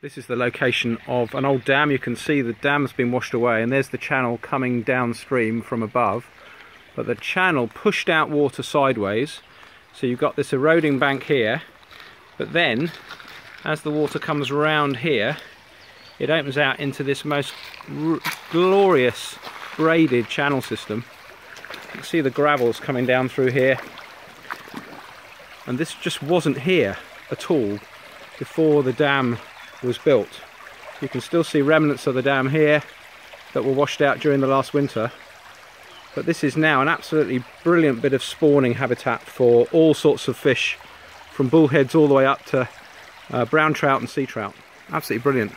This is the location of an old dam. You can see the dam has been washed away and there's the channel coming downstream from above. But the channel pushed out water sideways. So you've got this eroding bank here. But then, as the water comes around here, it opens out into this most glorious braided channel system. You can see the gravels coming down through here. And this just wasn't here at all before the dam was built. You can still see remnants of the dam here that were washed out during the last winter. But this is now an absolutely brilliant bit of spawning habitat for all sorts of fish, from bullheads all the way up to uh, brown trout and sea trout. Absolutely brilliant.